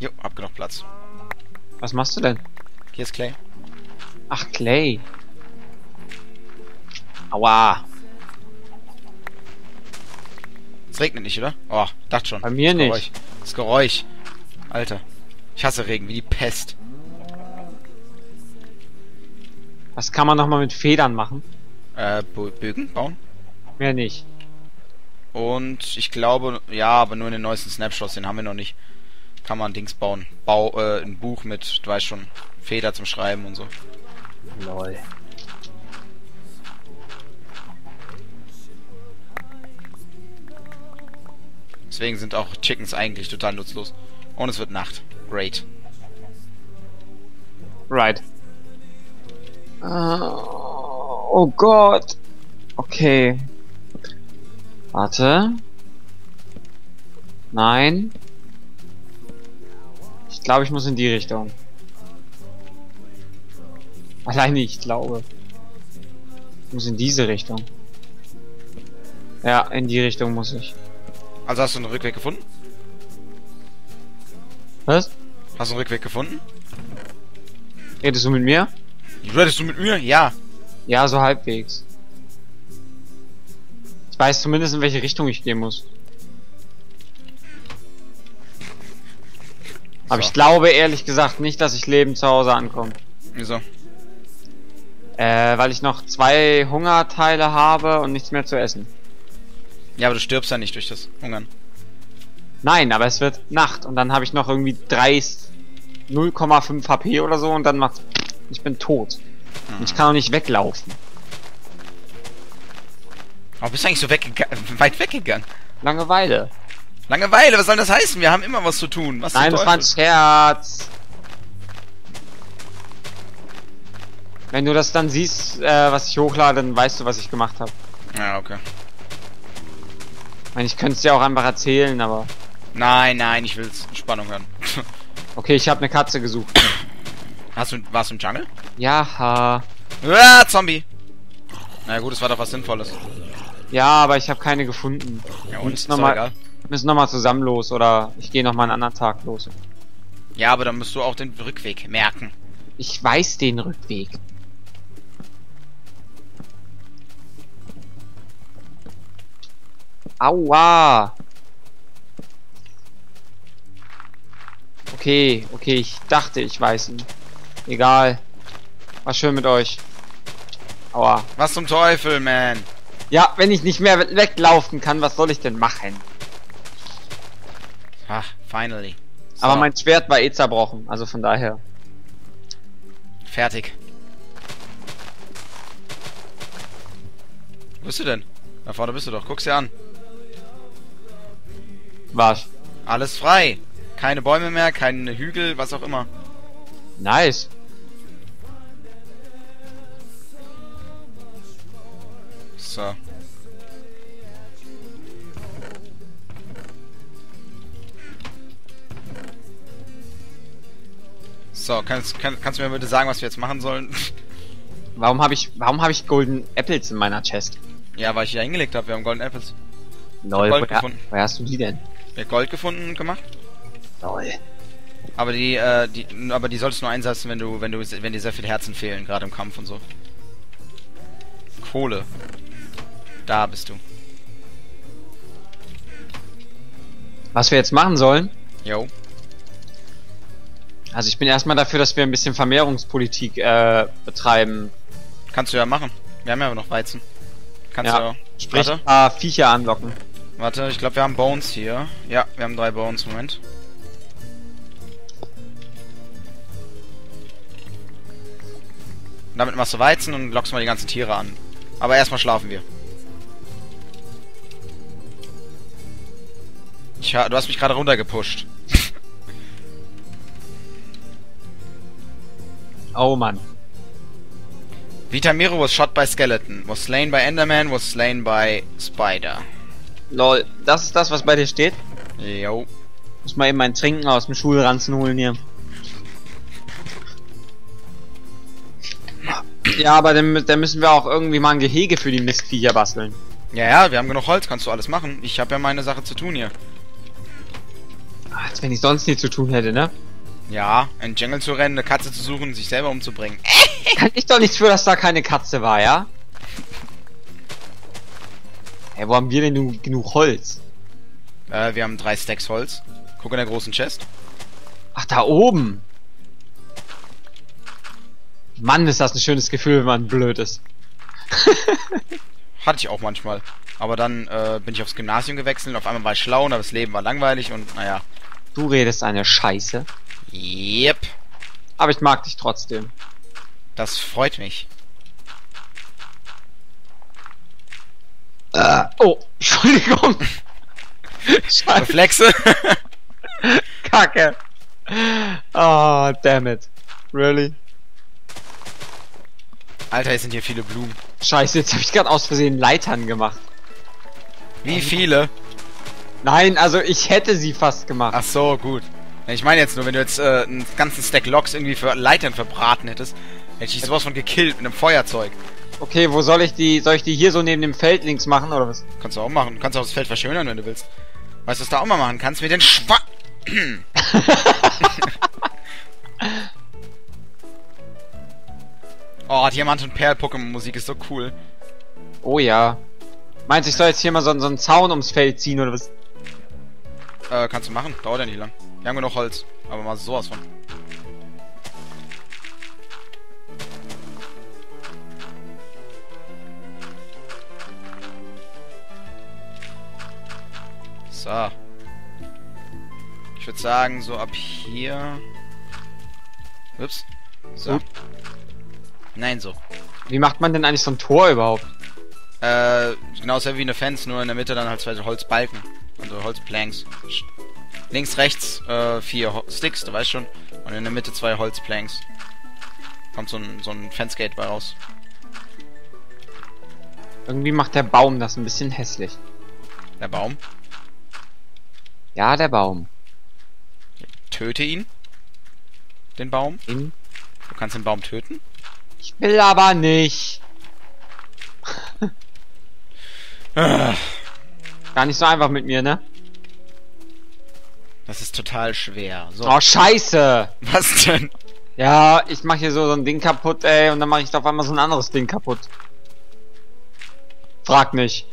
Jo, hab genug Platz. Was machst du denn? Hier ist Clay. Ach, Clay. Aua. Es regnet nicht, oder? Oh, dachte schon. Bei mir das nicht. Geräusch. Das Geräusch. Alter. Ich hasse Regen, wie die Pest. Was kann man nochmal mit Federn machen? Äh, Bögen bauen? Mehr nicht. Und ich glaube, ja, aber nur in den neuesten Snapshots, den haben wir noch nicht. Kann man Dings bauen. Bau, äh, ein Buch mit, du weißt schon, Feder zum Schreiben und so. Lol. Deswegen sind auch Chickens eigentlich total nutzlos. Und es wird Nacht. Great. Right. oh Gott. Okay. Warte. Nein. Ich glaube, ich muss in die Richtung. Alleine, ich glaube. Ich muss in diese Richtung. Ja, in die Richtung muss ich. Also hast du einen Rückweg gefunden? Was? Hast du einen Rückweg gefunden? Redest du mit mir? Redest du mit mir? Ja. Ja, so halbwegs. Ich weiß zumindest, in welche Richtung ich gehen muss. Aber So. ich glaube ehrlich gesagt nicht, dass ich lebend zu Hause ankomme. Wieso? Äh, weil ich noch zwei Hungerteile habe und nichts mehr zu essen. Ja, aber du stirbst ja nicht durch das Hungern. Nein, aber es wird Nacht und dann habe ich noch irgendwie 3 0,5 HP oder so und dann macht ich bin tot. Und ich kann auch nicht weglaufen. Aber bist du eigentlich so weit weggegangen? Langeweile. Langeweile, was soll das heißen? Wir haben immer was zu tun. Was Nein, das war ein? Scherz. Wenn du das dann siehst, äh, was ich hochlade, dann weißt du, was ich gemacht habe. Ja, okay. Ich meine, ich könnte es dir auch einfach erzählen, aber... Nein, nein, ich will's. Spannung hören. Okay, ich habe eine Katze gesucht. Hast du, warst du im Jungle? Ja, ha. Ah, Zombie! Na gut, es war doch was Sinnvolles. Ja, aber ich habe keine gefunden. Ja, und? Ist nochmal egal. Müssen noch mal zusammen los oder ich gehe nochmal einen anderen Tag los. Ja, aber dann musst du auch den Rückweg merken. Ich weiß den Rückweg. Aua! Okay, okay, ich dachte, ich weiß ihn. Egal. War schön mit euch. Aua. Was zum Teufel, man? Ja, wenn ich nicht mehr we- weglaufen kann, was soll ich denn machen? Ach, finally. So, Aber mein Schwert war eh zerbrochen, also von daher. Fertig. Wo bist du denn? Da vorne bist du doch. Guck's dir an. Was? Alles frei. Keine Bäume mehr, keine Hügel, was auch immer. Nice. So. So, kannst, kann, kannst du mir bitte sagen, was wir jetzt machen sollen? Warum habe ich, warum habe ich Golden Apples in meiner Chest? ja, weil ich hier hingelegt habe. Wir haben Golden Apples. Lol, Gold woher, gefunden. woher hast du die denn? Wir haben Gold gefunden und gemacht. Lol. Aber die, äh, die, aber die solltest du nur einsetzen, wenn du, wenn du, wenn dir sehr viel Herzen fehlen, gerade im Kampf und so. Kohle. Da bist du. Was wir jetzt machen sollen? Jo. Also ich bin erstmal dafür, dass wir ein bisschen Vermehrungspolitik äh, betreiben. Kannst du ja machen. Wir haben ja noch Weizen. Kannst Ja. du ja. Sprich, Warte, ein paar Viecher anlocken. warte, ich glaube wir haben Bones hier. Ja, wir haben drei Bones, Moment. Damit machst du Weizen und lockst mal die ganzen Tiere an. Aber erstmal schlafen wir. Ich, du hast mich gerade runtergepusht. Oh Mann. Vitamiro was shot by skeleton, was slain by Enderman, was slain by Spider. Lol, das ist das, was bei dir steht? Jo. Muss mal eben mein Trinken aus dem Schulranzen holen hier. Ja, aber dann, dann müssen wir auch irgendwie mal ein Gehege für die Mistviecher basteln. Ja, ja, wir haben genug Holz, kannst du alles machen. Ich habe ja meine Sache zu tun hier. Als wenn ich sonst nichts zu tun hätte, ne? Ja, in den Jungle zu rennen, eine Katze zu suchen und sich selber umzubringen. Kann ich doch nichts für, dass da keine Katze war, ja? Hey, wo haben wir denn nun genug Holz? Äh, wir haben drei Stacks Holz. Guck in der großen Chest. Ach, da oben. Mann, ist das ein schönes Gefühl, wenn man blöd ist. Hatte ich auch manchmal. Aber dann äh, bin ich aufs Gymnasium gewechselt und auf einmal war ich schlau und das Leben war langweilig und naja. Du redest eine Scheiße. Yep. Aber ich mag dich trotzdem. Das freut mich. Äh, oh, Entschuldigung. Reflexe. Kacke. Oh, damn it. Really? Alter, jetzt sind hier viele Blumen. Scheiße, jetzt habe ich gerade aus Versehen Leitern gemacht. Wie viele? Nein, also ich hätte sie fast gemacht. Ach so, gut. Ich meine jetzt nur, wenn du jetzt äh, einen ganzen Stack Loks irgendwie für Leitern verbraten hättest, hätte ich dich sowas von gekillt mit einem Feuerzeug. Okay, wo soll ich die, soll ich die hier so neben dem Feld links machen oder was? Kannst du auch machen. Du kannst auch das Feld verschönern, wenn du willst. Weißt du, was du auch mal machen kannst? Mit den Schwa... oh, Diamant- und Perl-Pokémon-Musik ist so cool. Oh ja. Meinst du, ich soll jetzt hier mal so, so einen Zaun ums Feld ziehen oder was? Äh, kannst du machen. Dauert ja nicht lang. Wir haben genug Holz. Aber mal sowas von. So. Ich würde sagen, so ab hier. Ups. So. Up. Nein, so. Wie macht man denn eigentlich so ein Tor überhaupt? Äh, genauso wie eine Fence, nur in der Mitte dann halt zwei Holzbalken. Also Holzplanks. Links, rechts, äh, vier Ho Sticks, du weißt schon. Und in der Mitte zwei Holzplanks. Kommt so ein, so ein Fencegate bei raus. Irgendwie macht der Baum das ein bisschen hässlich. Der Baum. Ja, der Baum. Töte ihn. Den Baum. In Du kannst den Baum töten. ich will aber nicht. Gar nicht so einfach mit mir, ne? Das ist total schwer. So. Oh, scheiße! Was denn? Ja, ich mach hier so, so ein Ding kaputt, ey, und dann mache ich da auf einmal so ein anderes Ding kaputt. Frag nicht.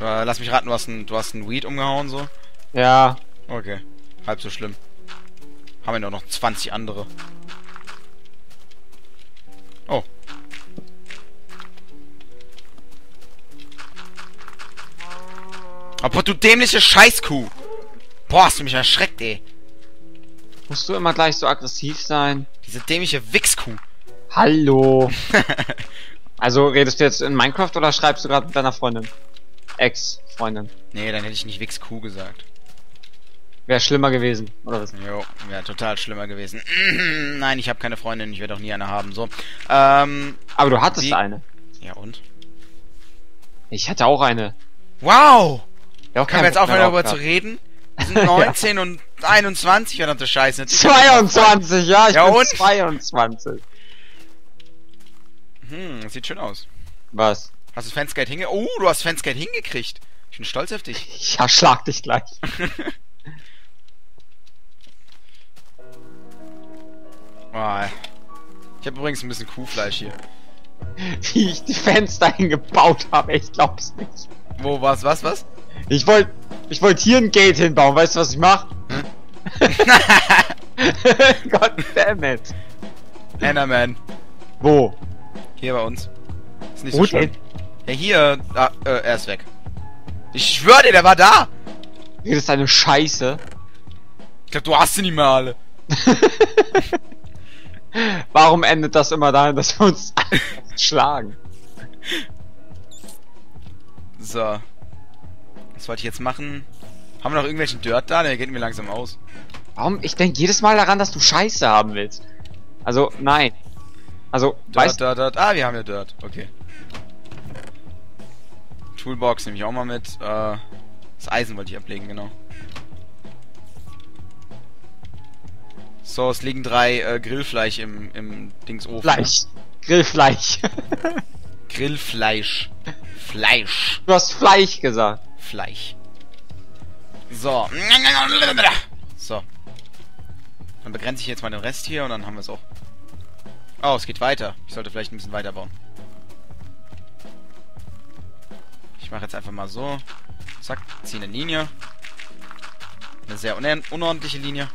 Äh, lass mich raten, du hast ein, du hast ein Weed umgehauen, so? Ja, Okay. Halb so schlimm. Haben wir nur noch 20 andere. Aber du dämliche Scheißkuh! Boah, hast du mich erschreckt, ey. musst du immer gleich so aggressiv sein? Diese dämliche Wichskuh. Hallo. also, redest du jetzt in Minecraft oder schreibst du gerade mit deiner Freundin? Ex-Freundin. Nee, dann hätte ich nicht Wichskuh gesagt. Wäre schlimmer gewesen, oder was? Jo, wäre total schlimmer gewesen. Nein, ich habe keine Freundin, ich werde auch nie eine haben, so. Ähm, Aber du hattest Wie- eine. ja und? Ich hatte auch eine. Wow! Ja, Können wir jetzt aufhören, darüber zu reden? Wir sind 19 und 21, verdammte Scheiße. gehabt. 22, ja, ich Ja, bin und? 22. Hm, sieht schön aus. Was? Hast du Fansgate hinge... Oh, du hast Fansgate hingekriegt. Ich bin stolz auf dich. Ich erschlag dich gleich. Oh, ich habe übrigens ein bisschen Kuhfleisch hier. Wie ich die Fenster hingebaut habe, ich glaub's nicht. Wo, was, was, was? Ich wollte ich wollt hier ein Gate hinbauen, weißt du, was ich mach? God damn it. Enderman. Wo? Hier bei uns. Ist nicht Wo so schlimm. Ja, hier. Ah, äh, er ist weg. Ich schwör dir, der war da. Das ist eine Scheiße. Ich glaub, du hast sie nicht mehr alle. Warum endet das immer dahin, dass wir uns schlagen? So. Was wollte ich jetzt machen? Haben wir noch irgendwelchen Dirt da? Der geht mir langsam aus. Warum? Ich denke jedes Mal daran, dass du Scheiße haben willst. Also, nein. Also, Dirt, weißt Dirt, Dirt. Ah, wir haben ja Dirt. Okay. Toolbox nehme ich auch mal mit. Äh, das Eisen wollte ich ablegen, genau. So, es liegen drei äh, Grillfleisch im, im Dingsofen. Fleisch. Grillfleisch. Grillfleisch. Fleisch. du hast Fleisch gesagt. Fleisch. So. So. begrenze ich jetzt mal den Rest hier und dann haben wir es auch. Oh, es geht weiter. Ich sollte vielleicht ein bisschen weiter bauen. Ich mache jetzt einfach mal so. Zack, ziehe eine Linie. Eine sehr unordentliche Linie.